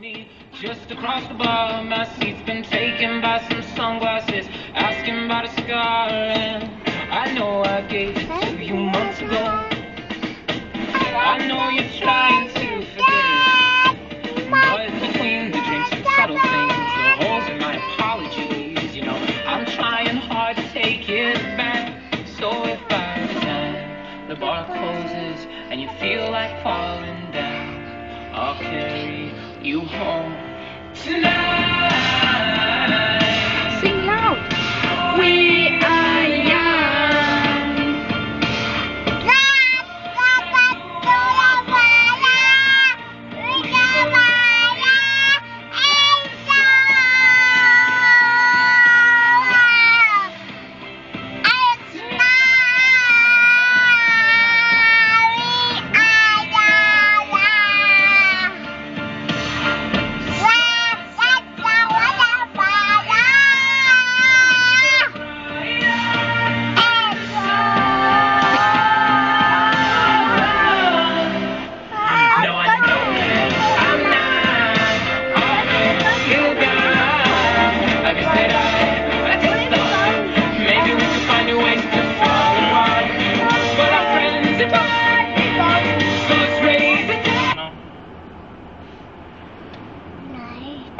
me. Just across the bar, my seat's been taken by some sunglasses, asking about a scar. And I know I gave it to you months ago. I know you're trying to forget but between the drinks and subtle things, the holes in my apologies, you know, I'm trying hard to take it back. So if by the time the bar closes and you feel like falling down, you home tonight.